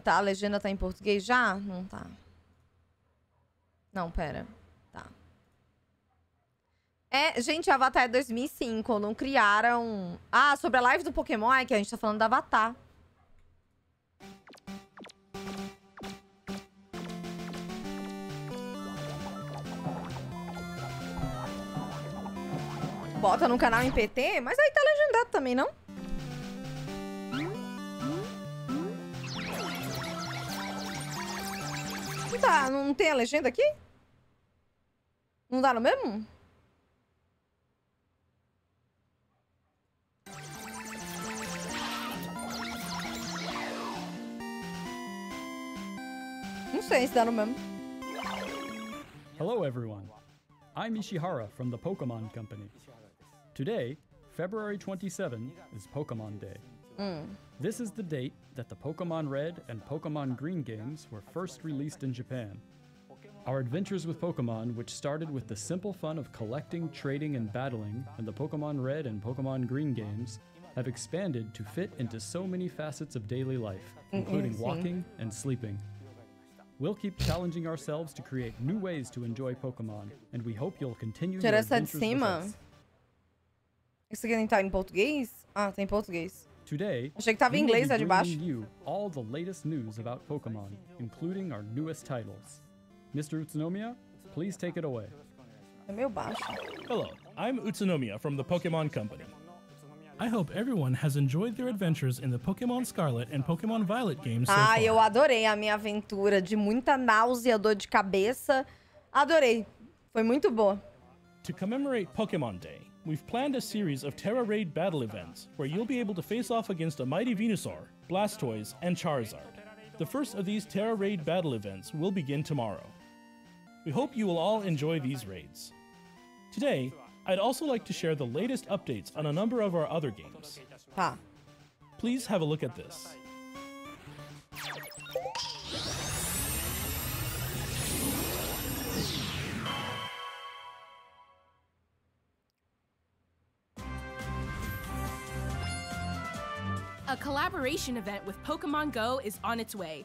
Tá, a legenda tá em português já? Não tá. Não, pera. Tá. É, gente, Avatar é 2005. Não criaram... Ah, sobre a live do Pokémon, é que a gente tá falando da Avatar. Bota no canal em PT, mas aí tá legendado também, não? Não tá, não tem a legenda aqui? Não dá no mesmo? Não sei se dá no mesmo. Hello, everyone. I'm Ishihara from the Pokemon Company. Today, February 27, is Pokemon Day. This is the date that the Pokemon Red and Pokemon Green games were first released in Japan. Our adventures with Pokemon, which started with the simple fun of collecting, trading, and battling in the Pokemon Red and Pokemon Green games, have expanded to fit into so many facets of daily life, including walking and sleeping. We'll keep challenging ourselves to create new ways to enjoy Pokemon, and we hope you'll continue your Tira essa de adventures with us. Isso aqui tá em português? Ah, tá em português. Today, Achei que tava em inglês, be é de baixo. you all the latest news about Pokemon, including our newest titles. Mr. Utsunomiya, please take it away. É meio baixo. Hello, I'm Utsunomiya from the Pokemon Company. I hope everyone has enjoyed their adventures in the Pokemon Scarlet and Pokemon Violet games so Ah, eu adorei a minha aventura de muita náusea, dor de cabeça. Adorei. Foi muito boa. To commemorate Pokemon Day, we've planned a series of Terra Raid battle events where you'll be able to face off against a mighty Venusaur, Blastoise, and Charizard. The first of these Terra Raid battle events will begin tomorrow. We hope you will all enjoy these raids. Today, I'd also like to share the latest updates on a number of our other games. Please have a look at this. Collaboration event with Pokemon Go is on its way.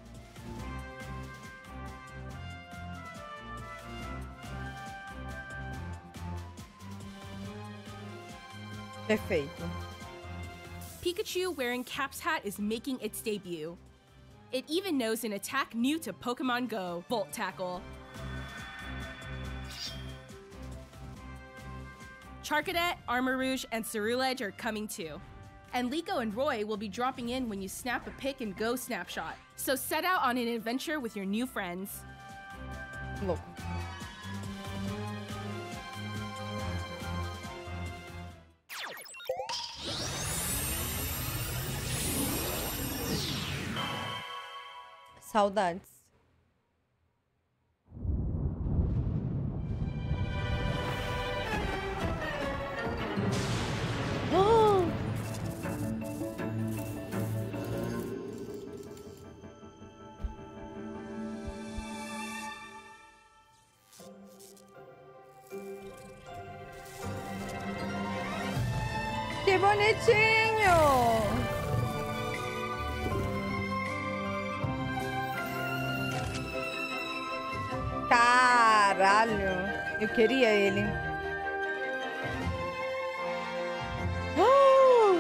Perfeito. Pikachu wearing Cap's hat is making its debut. It even knows an attack new to Pokemon Go, Volt Tackle. Charcadet, Armor Rouge, and Ceruledge are coming too. And Liko and Roy will be dropping in when you snap a pick and go snapshot. So set out on an adventure with your new friends. Louco. Saudades. Que bonitinho! Caralho! Eu queria ele. Oh!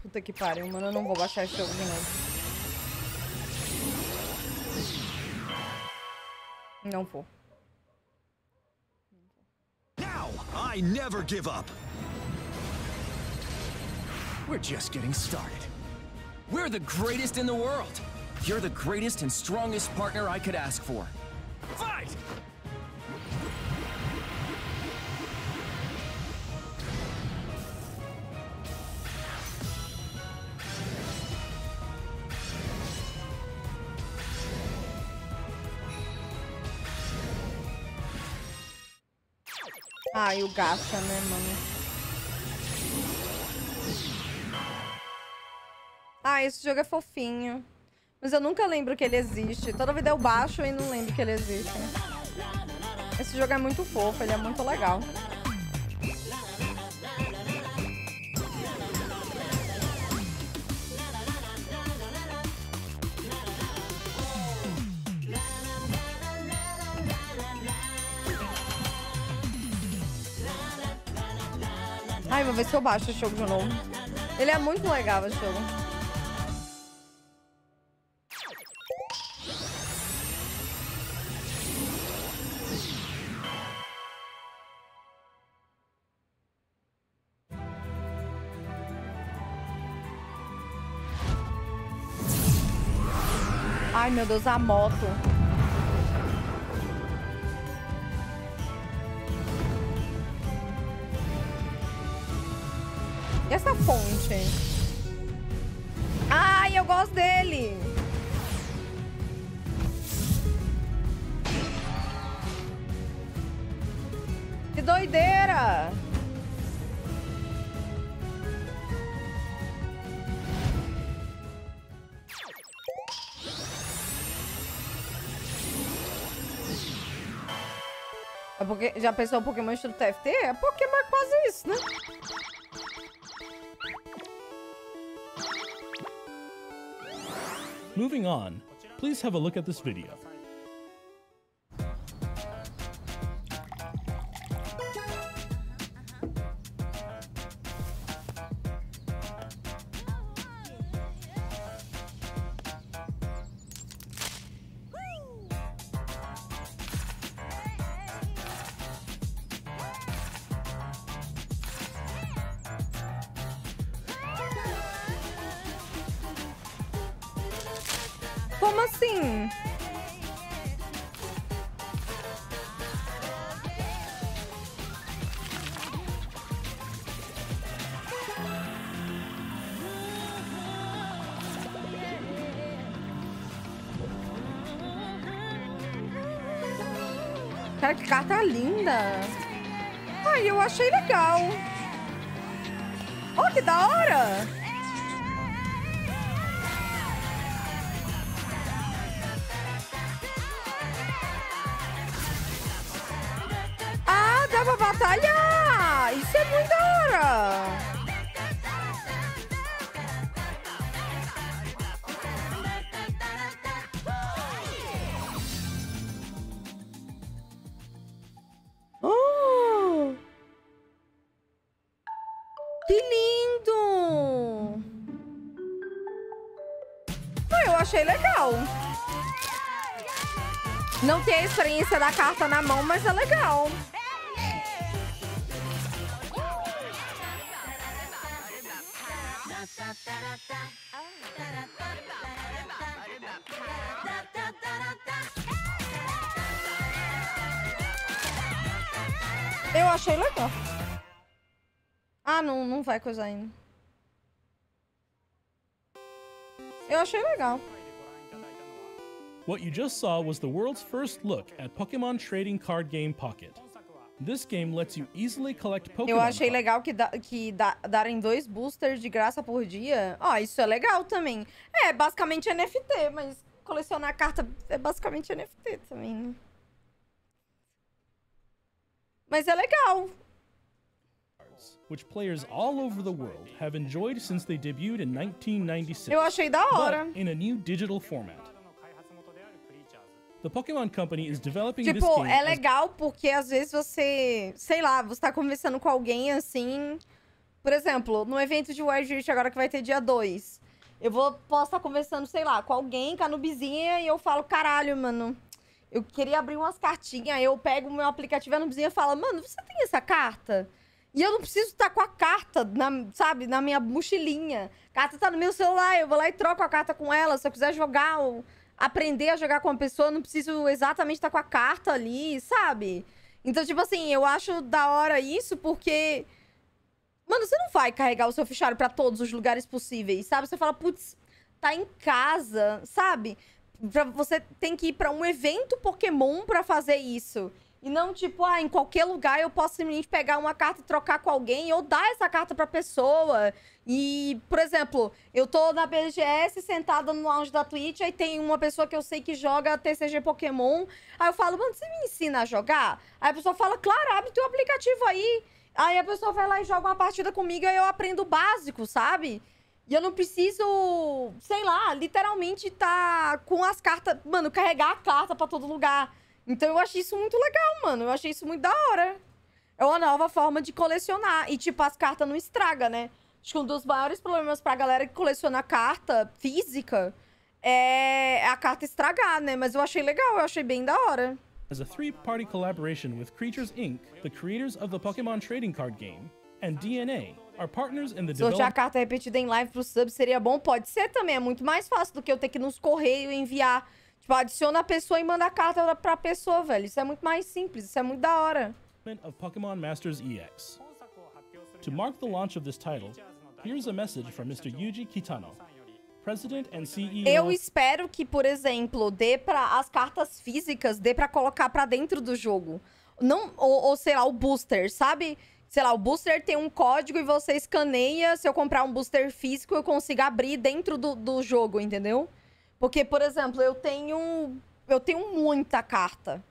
Puta que pariu, mano. Eu não vou baixar esse jogo de novo. Não vou. Now, I never give up. We're just getting started. We're the greatest in the world. You're the greatest and strongest partner I could ask for. Fight! Ai, o gacha, né, mano? Ah, esse jogo é fofinho. Mas eu nunca lembro que ele existe. Toda vida eu baixo e não lembro que ele existe. Esse jogo é muito fofo, ele é muito legal. Ai, vou ver se eu baixo esse jogo de novo. Ele é muito legal, esse jogo. Ai, meu Deus, a moto. E fonte? Ai, eu gosto dele. Que doideira! É porque, já pensou Pokémon estilo TFT? É Pokémon é quase isso, né? Moving on, please have a look at this video. Assim? Cara, que carta linda. Ai, eu achei legal. Oh, que da hora! Achei legal. Não tem a experiência da carta na mão, mas é legal. Eu achei legal. Ah, não, não vai coisa ainda. Eu achei legal. What you just saw was the world's first look at Pokemon Trading Card Game Pocket. This game lets you easily collect Pokemon Eu achei legal que, da, que da, darem dois boosters de graça por dia. Ó, isso é legal também. É, basicamente NFT, mas colecionar carta é basicamente NFT também, né? Mas é legal. which players all over the world have enjoyed since they debuted in 1996. Eu achei da hora. but in a new digital format. The Pokemon Company is developing this Tipo, game é legal porque às vezes você, sei lá, você tá conversando com alguém assim. Por exemplo, no evento de Wild agora que vai ter dia 2. Eu vou, posso estar conversando, sei lá, com alguém, com a nubizinha, e eu falo, caralho, mano, eu queria abrir umas cartinhas. Aí eu pego o meu aplicativo a nubizinha fala, mano, você tem essa carta? E eu não preciso estar com a carta, na, sabe, na minha mochilinha. A carta tá no meu celular, eu vou lá e troco a carta com ela. Se eu quiser jogar ou aprender a jogar com uma pessoa, não preciso exatamente estar com a carta ali, sabe? Então, tipo assim, eu acho da hora isso porque. Mano, você não vai carregar o seu fichário pra todos os lugares possíveis, sabe? Você fala, putz, tá em casa, sabe? Pra, você tem que ir pra um evento Pokémon pra fazer isso. E não, tipo, ah, em qualquer lugar eu posso simplesmente pegar uma carta e trocar com alguém ou dar essa carta pra pessoa. E, por exemplo, eu tô na BGS sentada no lounge da Twitch, aí tem uma pessoa que eu sei que joga TCG Pokémon. Aí eu falo, mano, você me ensina a jogar? Aí a pessoa fala, claro, abre teu aplicativo aí. Aí a pessoa vai lá e joga uma partida comigo, aí eu aprendo o básico, sabe? E eu não preciso, sei lá, literalmente tá com as cartas. Mano, carregar a carta pra todo lugar. Então eu achei isso muito legal, mano. Eu achei isso muito da hora. É uma nova forma de colecionar. E, tipo, as cartas não estraga, né? Acho que um dos maiores problemas pra galera que coleciona carta física é a carta estragar, né? Mas eu achei legal, eu achei bem da hora. As a three-party collaboration with Creatures Inc., the creators of the Pokemon trading card game, and DNA, are partners in the Sortear a carta repetida em live pro sub seria bom? Pode ser também, é muito mais fácil do que eu ter que ir nos correios e enviar. Tipo, adiciona a pessoa e manda a carta pra pessoa, velho. Isso é muito mais simples, isso é muito da hora. of Pokemon Masters EX. To mark the launch of this title, here's a message from Mr. Yuji Kitano, President and CEO Eu espero que, por exemplo, dê pra as cartas físicas, dê pra colocar pra dentro do jogo. Não, ou, ou sei lá, o booster, sabe? Sei lá, o booster tem um código e você escaneia. Se eu comprar um booster físico, eu consigo abrir dentro do, do jogo, entendeu? Porque, por exemplo, eu tenho. Eu tenho muita carta.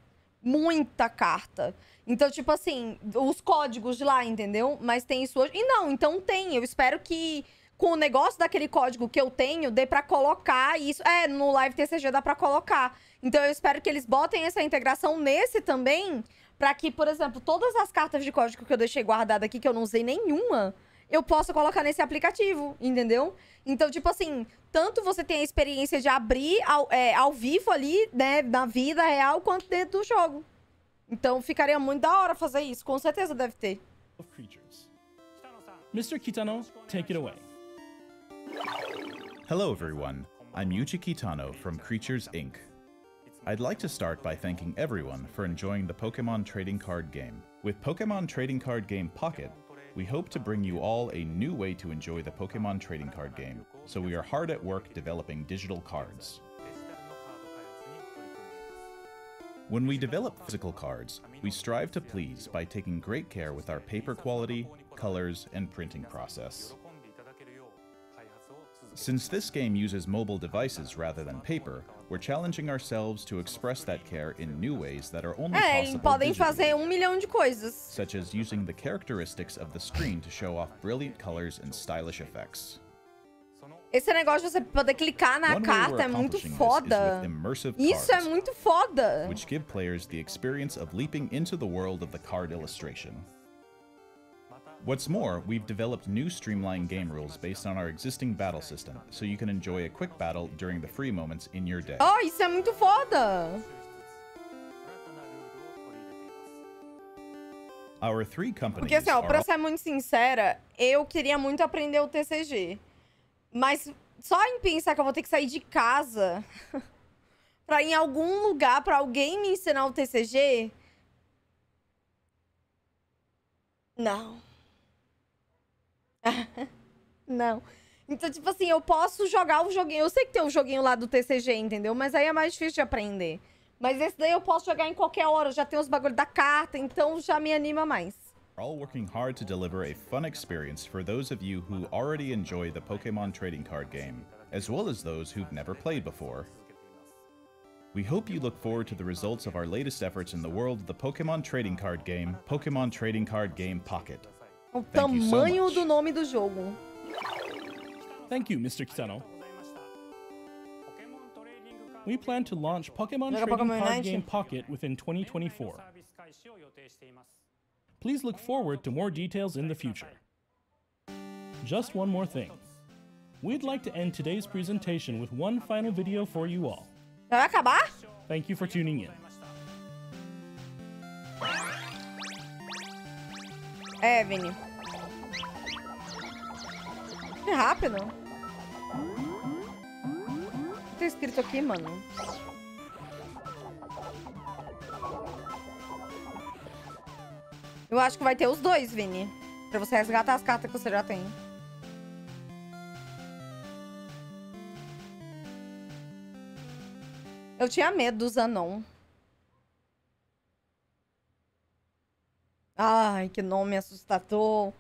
Muita carta. Então, tipo assim, os códigos de lá, entendeu? Mas tem isso hoje. E não, então tem. Eu espero que com o negócio daquele código que eu tenho, dê pra colocar isso. É, no Live TCG dá pra colocar. Então eu espero que eles botem essa integração nesse também, pra que, por exemplo, todas as cartas de código que eu deixei guardada aqui, que eu não usei nenhuma, eu possa colocar nesse aplicativo, entendeu? Então, tipo assim, tanto você tem a experiência de abrir ao, é, ao vivo ali, né, na vida real, quanto dentro do jogo. Então ficaria muito da hora fazer isso, com certeza deve ter. of Creatures. Mr. Kitano, take it away. Hello, everyone. I'm Yuchi Kitano from Creatures Inc. I'd like to start by thanking everyone for enjoying the Pokemon trading card game. With Pokemon Trading Card Game Pocket, we hope to bring you all a new way to enjoy the Pokemon trading card game, so we are hard at work developing digital cards. When we develop physical cards, we strive to please by taking great care with our paper quality, colors, and printing process. Since this game uses mobile devices rather than paper, we're challenging ourselves to express that care in new ways that are only É, possible podem fazer um milhão de coisas. such as using the characteristics of the screen to show off brilliant colors and stylish effects. Esse negócio de você poder clicar na One carta é muito this is foda. Isso é muito foda. which give players the experience of leaping into the world of the card illustration. What's more, we've developed new streamlined game rules based on our existing battle system, so you can enjoy a quick battle during the free moments in your day. Oh, isso é muito foda. Our three companies Porque assim, ó, pra ser muito sincera, eu queria muito aprender o TCG. Mas só em pensar que eu vou ter que sair de casa pra ir em algum lugar pra alguém me ensinar o TCG. Não. Não. Então, tipo assim, eu posso jogar o joguinho. Eu sei que tem um joguinho lá do TCG, entendeu? Mas aí é mais difícil de aprender. Mas esse daí eu posso jogar em qualquer hora. Já tem os bagulho da carta, então já me anima mais. all working hard to deliver a fun experience for those of you who already enjoy the Pokemon trading card game, as well as those who've never played before. We hope you look forward to the results of our latest efforts in the world of the Pokemon trading card game, Pokemon Trading Card Game Pocket. O Thank you so do nome do jogo. Thank you, Mr. Kitano. We plan to launch Pokemon Joga Trading Pokemon Card? Game Pocket within 2024. Please look forward to more details in the future. Just one more thing. We'd like to end today's presentation with one final video for you all. Vai acabar? Thank you for tuning in. É, Vini. Que rápido. O que tá escrito aqui, mano? Eu acho que vai ter os dois, Vini. Pra você resgatar as cartas que você já tem. Eu tinha medo do Zanon. Ai, que nome assustador.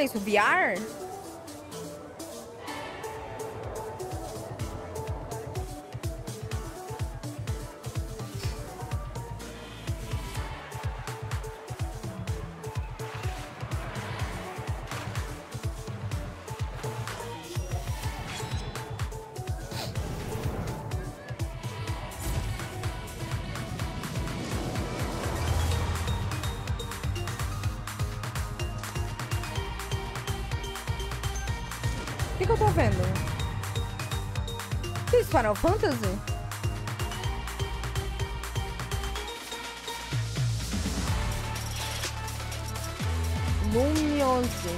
É isso? VR? Isso, Final Fantasy? Lumiose.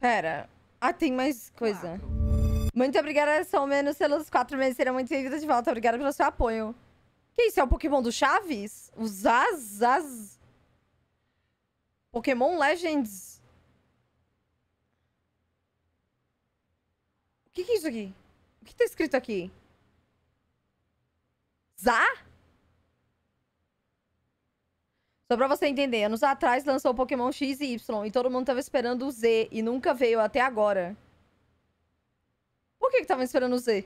Pera. Ah, tem mais coisa. Muito obrigada, são menos pelos quatro meses. Serão muito bem-vindas de volta. Obrigada pelo seu apoio. Que isso? É o Pokémon do Chaves? O Zaz? Zaz? Pokémon Legends? O que, que é isso aqui? O que tá escrito aqui? Zá? Só pra você entender, anos atrás lançou o Pokémon X e Y e todo mundo tava esperando o Z e nunca veio até agora. Por que tava esperando o Z?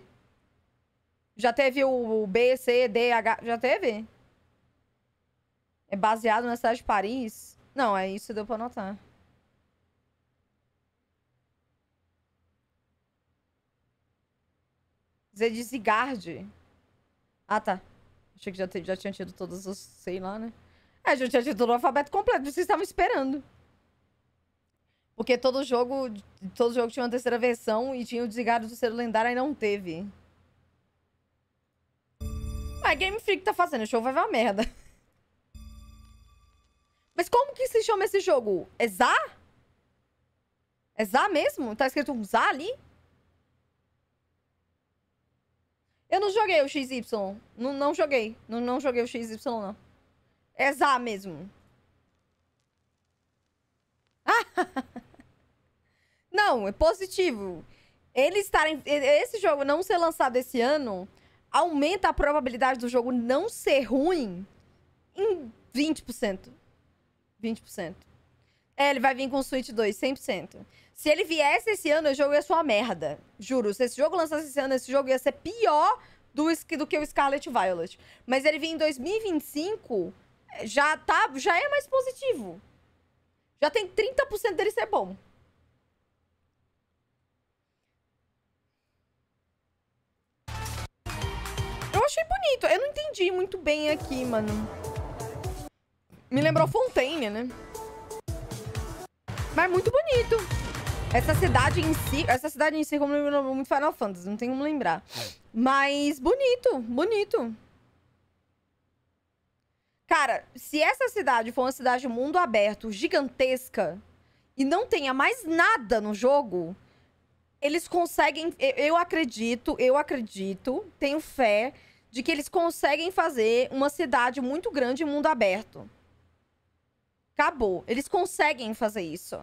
Já teve o B, C, D, H... Já teve? É baseado na cidade de Paris? Não, é isso, deu pra notar. Z de Zigard. Ah, tá. Achei que já, te- já tinha tido todos os... Sei lá, né? É, já tinha tido o alfabeto completo. Vocês estavam esperando. Porque todo jogo... Todo jogo tinha uma terceira versão e tinha o Zigard do ser lendário e não teve. Ah, Game Freak tá fazendo. O jogo vai ver uma merda. Mas como que se chama esse jogo? É Zá? É Zá mesmo? Tá escrito um Zá ali? Eu não joguei o XY. Não, não joguei. Não, não joguei o XY, não. É Zá mesmo. não, é positivo. Eles estarem. Esse jogo não ser lançado esse ano aumenta a probabilidade do jogo não ser ruim em 20%. 20%. É, ele vai vir com o Switch 2, 100%. Se ele viesse esse ano, o jogo ia ser uma merda. Juro. Se esse jogo lançasse esse ano, esse jogo ia ser pior do, do que o Scarlet Violet. Mas ele vir em 2025, eh, já, tá, já é mais positivo. Já tem 30% dele ser bom. Achei bonito. Eu não entendi muito bem aqui, mano. Me lembrou Fontaine, né? Mas muito bonito. Essa cidade em si, essa cidade em si como me lembrou muito Final Fantasy, não tem como lembrar. Mas bonito, bonito. Cara, se essa cidade for uma cidade mundo aberto, gigantesca, e não tenha mais nada no jogo, eles conseguem. eu- Eu acredito, eu acredito, tenho fé de que eles conseguem fazer uma cidade muito grande em mundo aberto. Acabou. Eles conseguem fazer isso.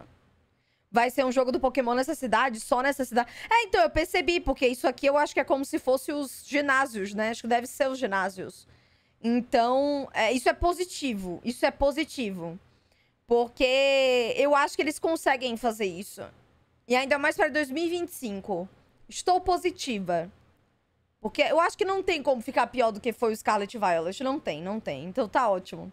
Vai ser um jogo do Pokémon nessa cidade, só nessa cidade. É, então, eu percebi, porque isso aqui eu acho que é como se fosse os ginásios, né? Acho que deve ser os ginásios. Então, é, isso é positivo. Isso é positivo. Porque eu acho que eles conseguem fazer isso. E ainda mais para 2025. Estou positiva. Porque eu acho que não tem como ficar pior do que foi o Scarlet Violet. Não tem, não tem. Então tá ótimo.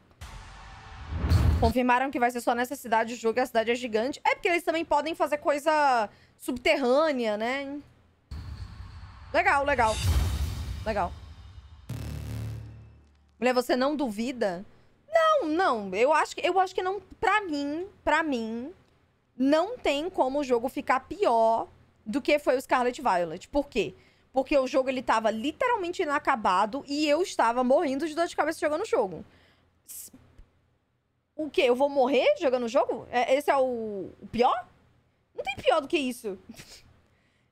Confirmaram que vai ser só nessa cidade o jogo e a cidade é gigante. É porque eles também podem fazer coisa subterrânea, né? Legal, legal. Legal. Mulher, você não duvida? Não, não. Eu acho que eu acho que não, Pra mim, pra mim, não tem como o jogo ficar pior do que foi o Scarlet Violet. Por quê? Porque o jogo ele tava literalmente inacabado e eu estava morrendo de dor de cabeça jogando o jogo. O quê? Eu vou morrer jogando o jogo? É- Esse é o, o pior? Não tem pior do que isso.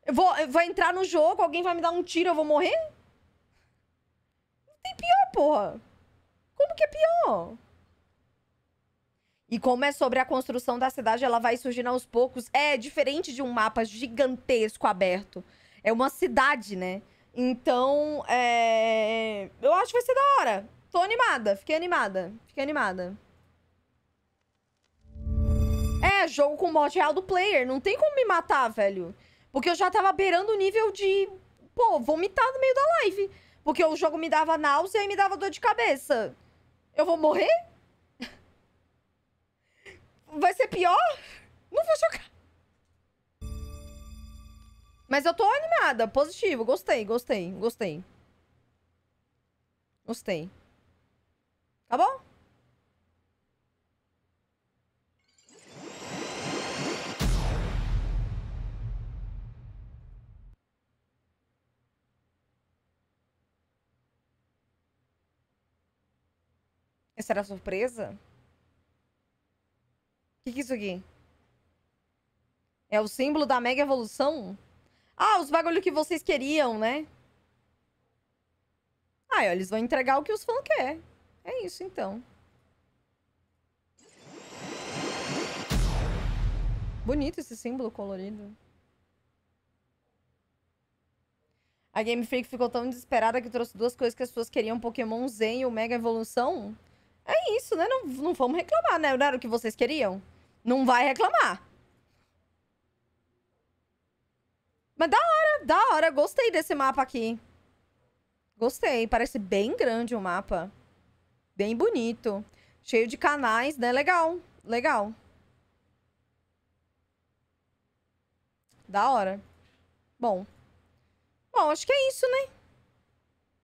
Eu vou, eu vou entrar no jogo, alguém vai me dar um tiro, eu vou morrer? Não tem pior, porra. Como que é pior? E como é sobre a construção da cidade, ela vai surgindo aos poucos. É diferente de um mapa gigantesco aberto. É uma cidade, né? Então, é... eu acho que vai ser da hora. Tô animada, fiquei animada, fiquei animada. É, jogo com mod real do player. Não tem como me matar, velho. Porque eu já tava beirando o nível de, pô, vomitar no meio da live. Porque o jogo me dava náusea e me dava dor de cabeça. Eu vou morrer? Vai ser pior? Não vou chocar. Mas eu tô animada, positivo. Gostei, gostei, gostei. Gostei. Tá bom? Essa era surpresa? O que, que é isso aqui? É o símbolo da mega evolução? Ah, os bagulho que vocês queriam, né? Ah, eles vão entregar o que os fãs querem. É isso, então. Bonito esse símbolo colorido. A Game Freak ficou tão desesperada que trouxe duas coisas que as pessoas queriam, Pokémon Zen e o Mega Evolução. É isso, né? Não, não vamos reclamar, né? Não era o que vocês queriam? Não vai reclamar. Mas da hora, da hora. Gostei desse mapa aqui. Gostei. Parece bem grande o mapa. Bem bonito. Cheio de canais, né? Legal. Legal. Da hora. Bom. Bom, acho que é isso, né?